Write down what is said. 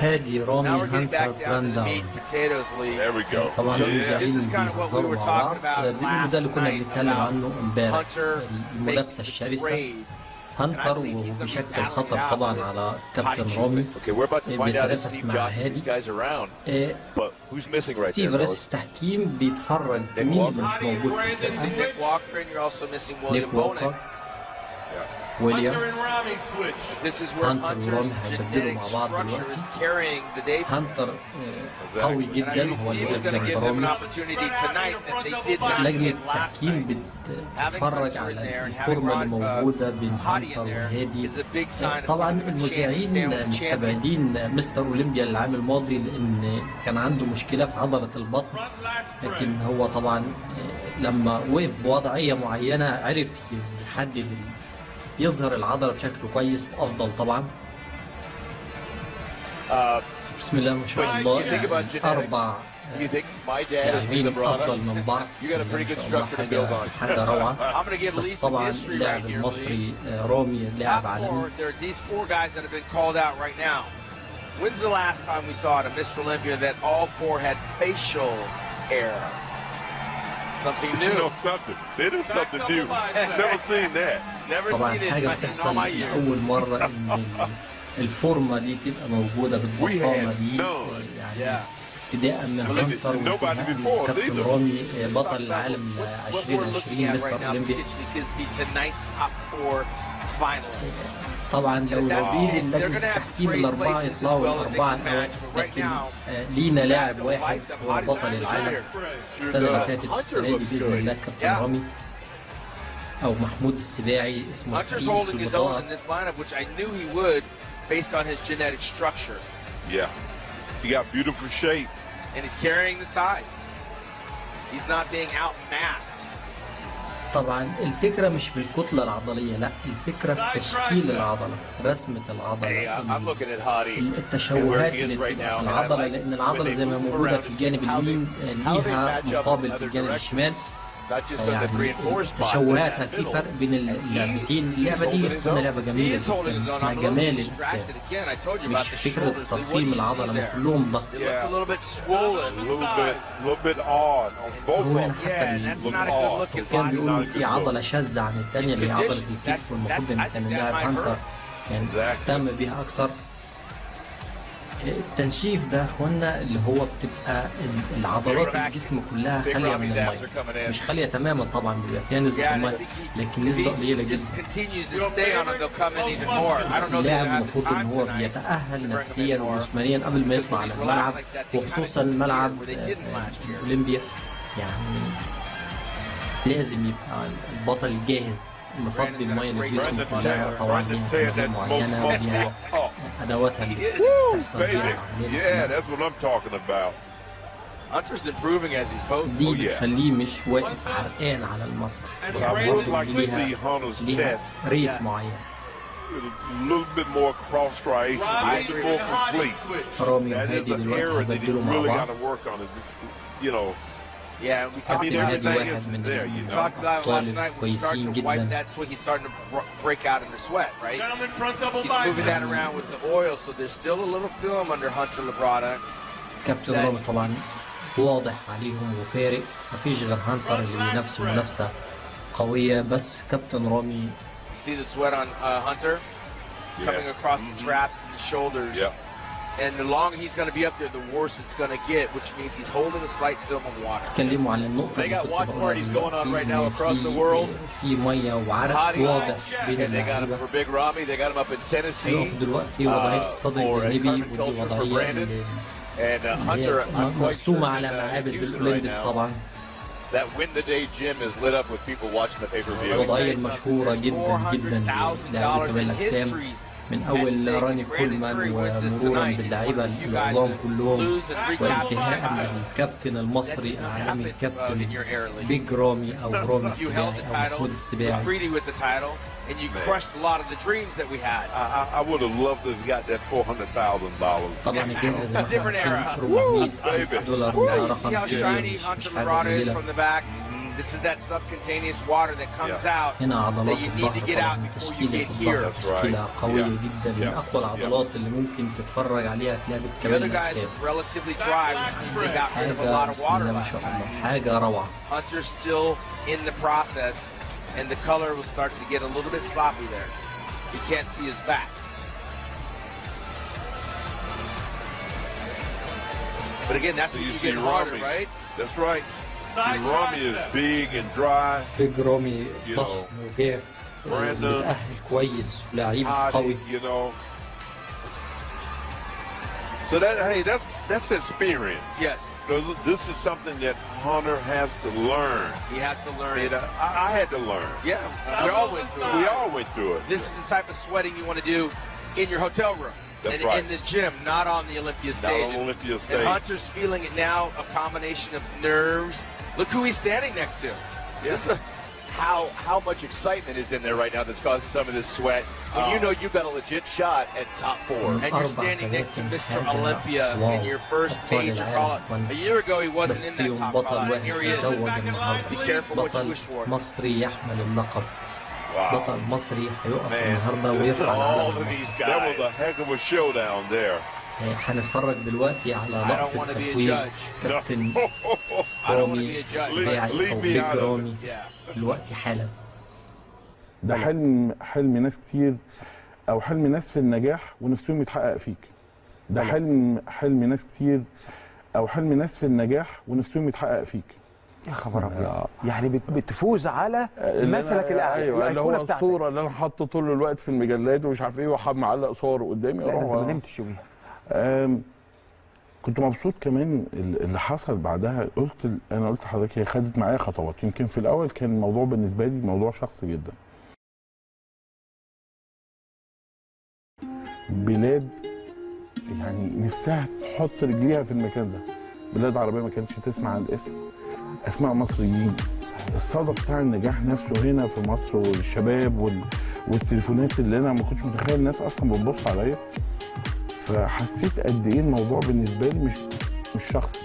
هادي رامي هانتر براندون طبعا so this is kind of ده اللي كنا بنتكلم عنه امبارح. المنافسة الشرسة. هانتر وبيشكل خطر طبعا على كابتن رامي بيتنافس مع هادي ستيف ريس التحكيم بيتفرج مين اللي مش موجود في الفرقه نيك ووكر Hunter Hunter's ورامي هيبدلوا مع بعض دلوقتي. هانتر آه، قوي جدا. هو اللي Steve is going to قدام give them an رامي opportunity tonight that they did not لجنة التحكيم. بتتفرج على الفورمة اللي موجودة بين هانتر وهادي. طبعا المذيعين مستبعدين مستر أولمبيا العام الماضي لأن كان عنده مشكلة في عضلة البطن. لكن هو طبعا آه، لما وقف بوضعية معينة عرف يحدد يظهر العضلة بشكل كويس وافضل طبعا Uh, بسم الله ما شاء when الله you think about يعني genetics, أربع you think my dad is Steve لاعبين أفضل LeBron? من بعض You got a بسم pretty الله good ما شاء الله structure to build حاجة on. حاجة روعة I'm going to give بس Lee some طبعا history right اللاعب here. Lee. المصري آه، رامي Top لاعب four, عالمي there are these four guys that have been called out right now. When's the last time we saw at a Mr. Olympia that all four had facial hair? Something You know new. something. They do something new. Never seen that. طبعا حاجة بتحصل لأول مرة إن الفورمة دي تبقى موجودة بالضخامة دي. يعني ابتداء من هانتر وكابتن رامي آه، بطل العالم 2020 آه، مستر اولمبيا طبعا لو لو بين اللجنة التحكيم الأربعة يطلعوا الأربعة الأول لكن آه، لينا لاعب واحد هو بطل العالم. السنة اللي فاتت السنة دي بإذن الله كابتن رامي. أو محمود السباعي اسمه طبعا الفكرة مش في الكتلة العضلية لا الفكرة في تشكيل العضلة رسمة العضلة. Hey, التشوهات في العضلة لأن العضلة زي ما موجودة في الجانب اليمين آه، ليها مقابل في الجانب الشمال. يعني تشوهات في فرق بين اللعبتين. اللعبة دي هتكون لعبة جميلة جدا. جمال. الاجسام مش فكرة تضخيم العضلة ما كلهم ضخمين هو يعني حتى كان بيقول في عضلة شاذة عن الثانية اللي هي عضلة الكتف. والمفروض إن كان اللاعب هانتر يعني اهتم بيها أكثر التنشيف ده يا اخوانا اللي هو بتبقى ال- العضلات الجسم كلها خالية من المية. مش خالية تماما طبعا بيبقى فيها نسبة المية لكن نسبة قليلة جدا. اللاعب المفروض إن هو بيتأهل نفسيا. وجسمانيا قبل ما يطلع على الملعب وخصوصا ملعب آه، أولمبيا. يعني لازم يبقى البطل جاهز. مفضي المايه لجيسون كلها قواعدها تمارين معينة وهي يعني أدواتها اللي بتحصل دي بتخليه مش واقف عرقان على المصر يعني ليها ريت معين. رامي وهادي دلوقتي هبدلوا مع بعض. to work on. It just, you know, Yeah, we I talked mean, كابتن about هادي everything واحد is من there, you We know. talked about it last طالب night when he started كويسين to wipe جدا that sweat. He's starting to br- break out into sweat, right? Gentlemen, front double He's moving that bicep. around with the oil, so there's still a little film under Hunter Labrada. كابتن رامي طبعا واضح عليهم وفارق مفيش غير هانتر اللي بينافسه منافسه قويه بس كابتن رامي See the sweat on uh, Hunter coming Yes. across the traps and the shoulders. Yep. And the longer he's going to be up there, the worse it's going to get, which means he's holding a slight film of water. اتكلموا عن النقطه They اللي got كنت watch بقولها parties going on دلوقتي، right now إن across the في- world. في ميه وعرق Hadi واضح بين And they got him اللعيبه for Big Rami. They got him up in Tennessee. هيقف دلوقتي وضعيه uh, الصدر for a الجانبي carbon ودي culture for وضعيه Brandon. اللي And uh, اللي Hunter, هي I'm quite sure مرسومه in, على uh, معابد in Houston right الاولمبيس now, طبعا that Win the Day gym is lit up with people watching the pay-per-view. الوضعيه المشهوره جدا جدا للاعبي كمال الاجسام من اول راني كولمان ومرورا باللعيبه العظام كلهم وانتهاء من الكابتن المصري العالمي الكابتن بيج رامي أو رامي السباعي أو محمود السباعي and you crushed a lot of the dreams that we had. I, I, I would have loved to have got that four hundred thousand dollars. إحنا Different era. 400 الف دولار وده You see رقم how كبير shiny Hunter Labrada is from the back? This is that subcutaneous water that comes out هنا that عضلات you need to الظهر get out طبعا before you تشكيلة get الظهر here. That's right. تشكيلة قوية Yeah. جدا من Yeah. أقوى العضلات اللي ممكن تتفرج عليها في لعبة The كمال other guys الأجسام are relatively dry, which means they got rid of a حاجة lot of بسم water الله ما last شاء night. الله حاجة روعة Hunter's still in the process, and the color will start to get a little bit sloppy there. You can't see his back. But again, that's So when you you see get harder, Rami. right? That's right. Side See, Rami is tricep. big and dry. بيج رامي You ضخم وجاف Brandon. متأهل كويس ولعيب قوي Hottie, you know. So that hey, that's that's experience. Yes. You know, This is something that Hunter has to learn. He has to learn And, it. uh, I, I had to learn. Yeah, we all went through it. We all went through it. This is the type of sweating you want to do in your hotel room. That's in, right. in the gym, not on the Olympia stage. Not on Olympia stage. And Hunter's feeling it now, a combination of nerves. Look who he's standing next to. How how much excitement is in there right now that's causing some of this sweat when oh. you know you've got a legit shot at top four and you're standing next to Mr. Olympia in your first major call a year ago he wasn't in that top five here he is be careful what you wish for بطل مصري هيقف النهارده of these المصري. آه، هنتفرج دلوقتي على لقطة judge. كابتن رامي. السباعي أو بيج. رامي. دلوقتي حالا ده حلم حلم ناس كتير أو حلم ناس في النجاح ونفسهم يتحقق فيك ده حلم حلم ناس كتير أو حلم ناس في النجاح ونفسهم يتحقق فيك يا خبر أبيض. يعني بت- بتفوز على اللي مثلك الاعلى أيوه اللي هو بتاعتك. الصورة اللي أنا حاطه طول الوقت في المجلات ومش عارف إيه وحاب معلق صور قدامي. لا أنت ما نمتش يوميها. آم، كنت مبسوط كمان ال- اللي حصل بعدها. قلت أنا قلت لحضرتك هي خدت معايا خطوات. يمكن في الأول كان الموضوع بالنسبة لي موضوع شخصي جدا. بلاد يعني نفسها تحط رجليها في المكان ده. بلاد عربية ما كانتش تسمع عن الاسم. أسماء مصريين. الصدى بتاع النجاح نفسه هنا في مصر والشباب وال... والتليفونات اللي أنا ما كنتش متخيل الناس أصلا بتبص عليا. فحسيت قد إيه الموضوع بالنسبة لي مش مش شخصي.